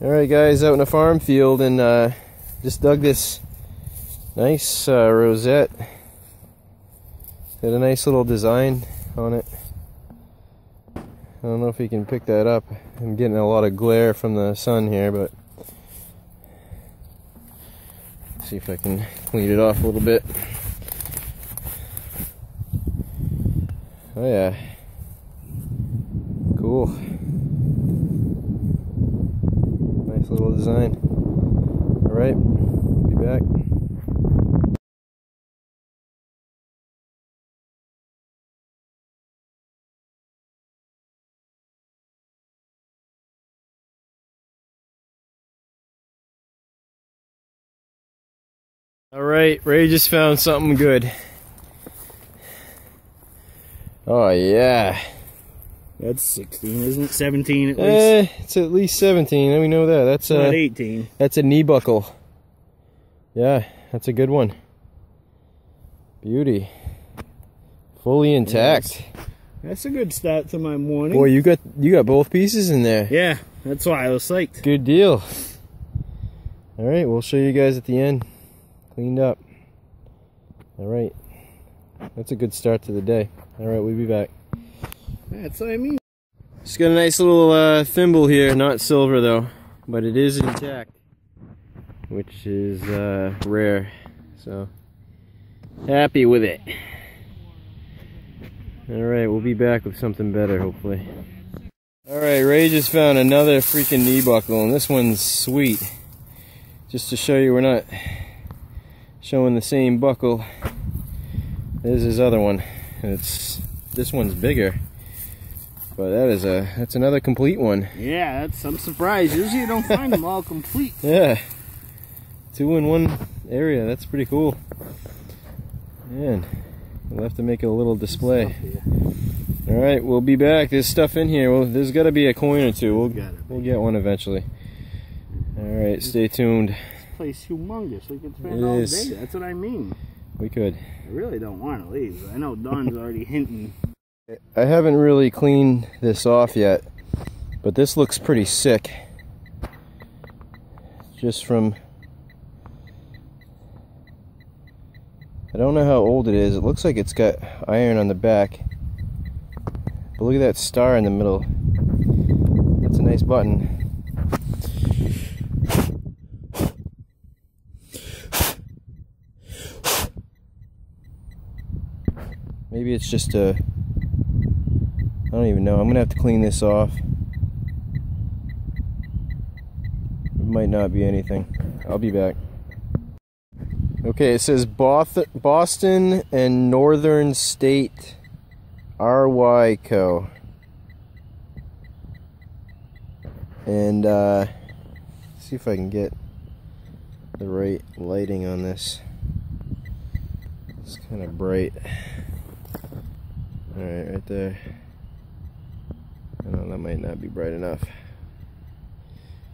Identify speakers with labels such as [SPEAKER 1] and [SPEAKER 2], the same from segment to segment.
[SPEAKER 1] Alright guys, out in a farm field and uh, just dug this nice uh, rosette. Had a nice little design on it. I don't know if you can pick that up. I'm getting a lot of glare from the sun here, but see if I can clean it off a little bit. Oh yeah. Cool. Nice little design. Alright, be back. Alright, Ray just found something good. Oh yeah.
[SPEAKER 2] That's 16, isn't it? 17 at least.
[SPEAKER 1] Eh, it's at least 17. We know that. That's uh,
[SPEAKER 2] 18.
[SPEAKER 1] that's a knee buckle. Yeah, that's a good one. Beauty. Fully intact.
[SPEAKER 2] That's a good start to my morning.
[SPEAKER 1] Boy, you got you got both pieces in there.
[SPEAKER 2] Yeah, that's why I was psyched.
[SPEAKER 1] Good deal. All right, we'll show you guys at the end. Cleaned up. All right. That's a good start to the day. All right, we'll be back.
[SPEAKER 2] That's what I mean.
[SPEAKER 1] Just got a nice little uh, thimble here, not silver though, but it is intact, which is uh, rare. So happy with it. All right, we'll be back with something better, hopefully. All right, Ray just found another freaking knee buckle, and this one's sweet. Just to show you, we're not showing the same buckle. There's his other one. and It's this one's bigger. But that is a that's another complete one.
[SPEAKER 2] Yeah, that's I'm surprised. Usually you don't find them all complete.
[SPEAKER 1] Yeah. Two in one area. That's pretty cool. Man, we'll have to make a little display. All right, we'll be back. There's stuff in here. Well, there's got to be a coin or two. We'll we'll get one eventually. All right, stay tuned.
[SPEAKER 2] This place humongous. We could spend
[SPEAKER 1] It
[SPEAKER 2] all
[SPEAKER 1] is.
[SPEAKER 2] day. That's what I mean.
[SPEAKER 1] We could.
[SPEAKER 2] I really don't want to leave. I know Don's already hinting.
[SPEAKER 1] I haven't really cleaned this off yet, but this looks pretty sick. Just from. I don't know how old it is. It looks like it's got iron on the back. But look at that star in the middle. That's a nice button. Maybe it's just a. I don't even know. I'm gonna have to clean this off. It might not be anything. I'll be back. Okay, it says Both- Boston and Northern State RY Co. And uh, see if I can get the right lighting on this. It's kind of bright. All right, right there. Know that might not be bright enough.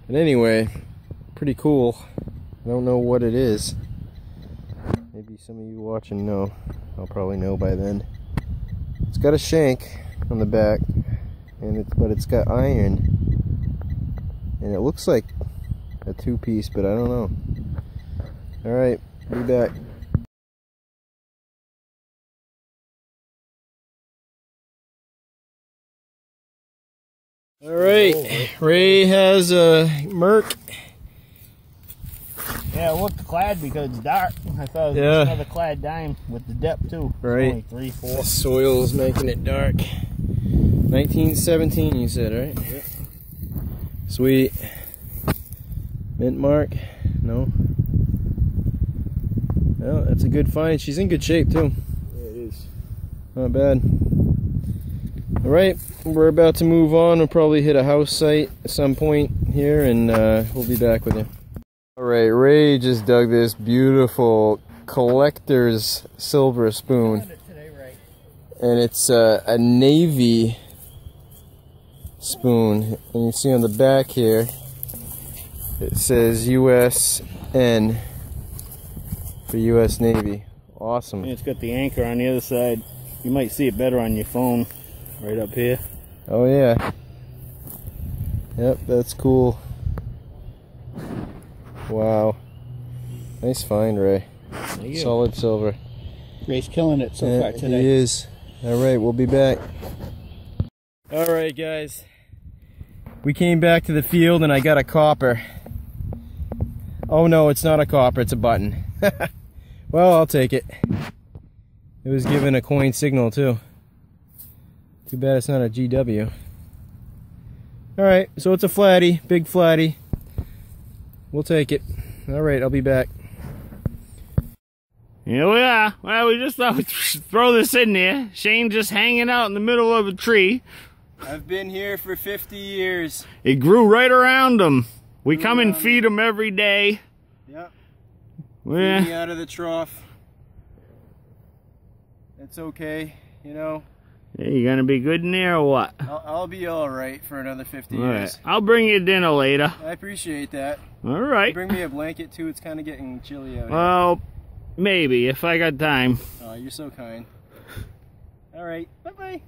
[SPEAKER 1] But anyway, pretty cool. I don't know what it is. Maybe some of you watching know. I'll probably know by then. It's got a shank on the back, and it's but it's got iron, and it looks like a two-piece, but I don't know. All right, be back. All right, Ray has a Merc.
[SPEAKER 2] Yeah, it looked clad because it's dark. I thought it was
[SPEAKER 1] Yeah.
[SPEAKER 2] another clad dime with the depth too.
[SPEAKER 1] Right.
[SPEAKER 2] Only three, four.
[SPEAKER 1] The soil's making it dark. 1917, you said, right?
[SPEAKER 2] Yep.
[SPEAKER 1] Sweet. Mint mark? No. Well, that's a good find. She's in good shape too.
[SPEAKER 2] Yeah, it is.
[SPEAKER 1] Not bad. All right, we're about to move on. We'll probably hit a house site at some point here, and uh, we'll be back with you. All right, Ray just dug this beautiful collector's silver spoon and it's uh, a navy spoon and you see on the back here it says USN for US Navy awesome
[SPEAKER 2] And it's got the anchor on the other side. You might see it better on your phone, right up here.
[SPEAKER 1] oh yeah yep that's cool Wow. Nice find, Ray.
[SPEAKER 2] you.
[SPEAKER 1] Solid silver.
[SPEAKER 2] Ray's killing it so
[SPEAKER 1] Yeah,
[SPEAKER 2] far
[SPEAKER 1] He is. All right, we'll be back. All right, guys. We came back to the field and I got a copper. Oh no, it's not a copper, it's a button. well, I'll take it. It was given a coin signal too. Too bad it's not a GW. All right, so it's a flatty, big flatty. We'll take it. All right, I'll be back.
[SPEAKER 2] Here we are. Well, we just thought we'd throw this in there. Shane just hanging out in the middle of a tree.
[SPEAKER 1] I've been here for 50 years.
[SPEAKER 2] It grew right around him. We come and feed him every day.
[SPEAKER 1] Yep.
[SPEAKER 2] Yeah.
[SPEAKER 1] me out of the trough. It's okay, you know.
[SPEAKER 2] You gonna be good in there or what?
[SPEAKER 1] I'll, I'll be all right for another 50
[SPEAKER 2] All
[SPEAKER 1] years.
[SPEAKER 2] right. I'll bring you dinner later.
[SPEAKER 1] I appreciate that.
[SPEAKER 2] All right.
[SPEAKER 1] Bring me a blanket too. It's kind of getting chilly out here.
[SPEAKER 2] Well, maybe if I got time.
[SPEAKER 1] Oh, you're so kind. All right. Bye bye.